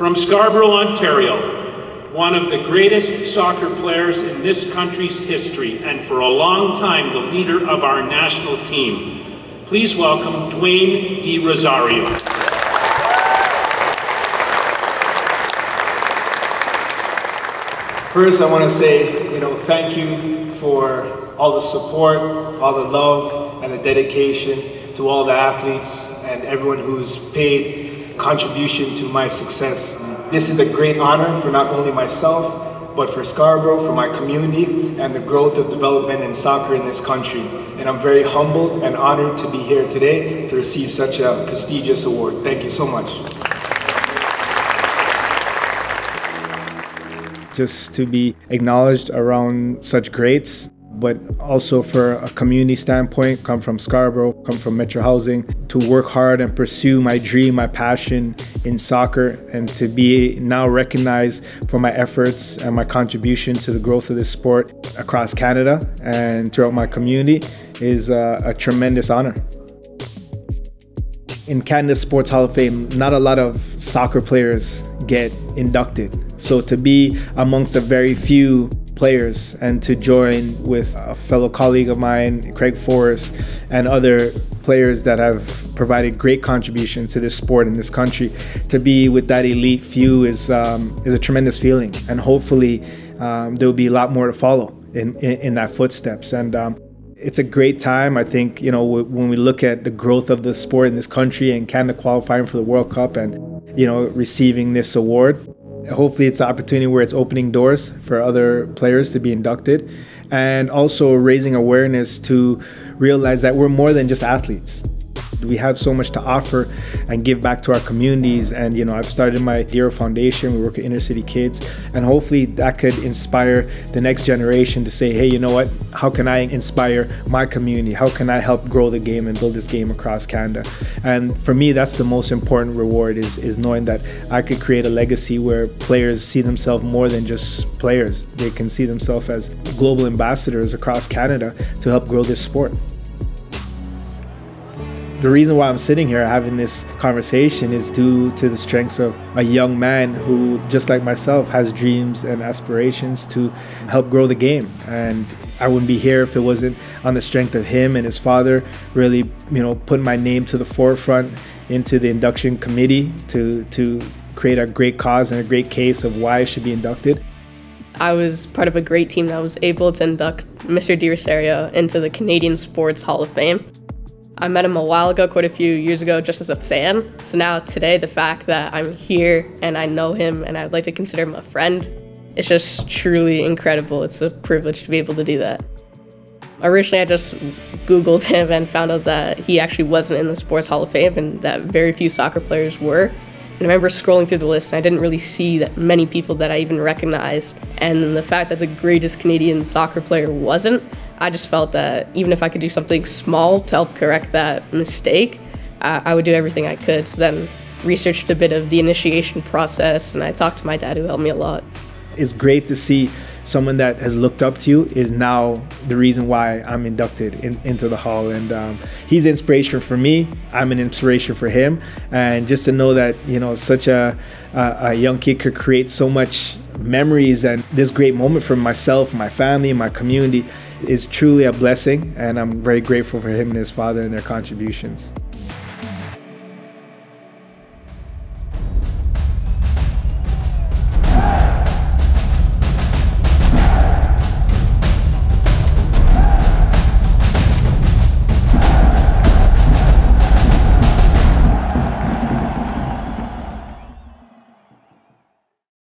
From Scarborough, Ontario, one of the greatest soccer players in this country's history, and for a long time the leader of our national team. Please welcome Dwayne De Rosario. First, I want to say, you know, thank you for all the support, all the love, and the dedication to all the athletes and everyone who's paid contribution to my success. This is a great honor for not only myself, but for Scarborough, for my community, and the growth of development in soccer in this country. And I'm very humbled and honored to be here today to receive such a prestigious award. Thank you so much. just to be acknowledged around such greats, but also for a community standpoint, come from Scarborough, come from Metro Housing, to work hard and pursue my dream, my passion in soccer, and to be now recognized for my efforts and my contribution to the growth of this sport across Canada and throughout my community is a, a tremendous honor in Canada Sports Hall of Fame, not a lot of soccer players get inducted. So to be amongst the very few players and to join with a fellow colleague of mine, Craig Forrest, and other players that have provided great contributions to this sport in this country, to be with that elite few is um, is a tremendous feeling, and hopefully um, there will be a lot more to follow in in, in that footsteps. And um, it's a great time. I think you know when we look at the growth of the sport in this country and Canada qualifying for the World Cup and you know receiving this award. Hopefully, it's an opportunity where it's opening doors for other players to be inducted, and also raising awareness to realize that we're more than just athletes we have so much to offer and give back to our communities. And you know, I've started my Hero Foundation. We work with inner city kids, and hopefully that could inspire the next generation to say, hey, you know what? How can I inspire my community? How can I help grow the game and build this game across Canada? And for me, that's the most important reward is is knowing that I could create a legacy where players see themselves more than just players. They can see themselves as global ambassadors across Canada to help grow this sport the reason why I'm sitting here having this conversation is due to the strengths of a young man who, just like myself, has dreams and aspirations to help grow the game. And I wouldn't be here if it wasn't on the strength of him and his father really, you know, putting my name to the forefront into the induction committee to to create a great cause and a great case of why I should be inducted. I was part of a great team that was able to induct Mr. De Rosario into the Canadian Sports Hall of Fame. I met him a while ago, quite a few years ago, just as a fan. So now today, the fact that I'm here and I know him and I'd like to consider him a friend, it's just truly incredible. It's a privilege to be able to do that. Originally, I just Googled him and found out that he actually wasn't in the Sports Hall of Fame and that very few soccer players were. And I remember scrolling through the list and I didn't really see that many people that I even recognized. And the fact that the greatest Canadian soccer player wasn't, I just felt that even if I could do something small to help correct that mistake, uh, I would do everything I could. So then researched a bit of the initiation process and I talked to my dad who helped me a lot. It's great to see someone that has looked up to you is now the reason why I'm inducted in, into the hall. And um, he's inspiration for me. I'm an inspiration for him. And just to know that, you know, such a, a, a young kid could create so much memories and this great moment for myself, my family, my community is truly a blessing, and I'm very grateful for him and his father and their contributions.